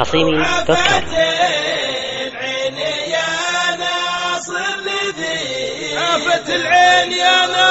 قصيمي تذكر. عيني يا ناصر لذي. آفة العين يا ناصر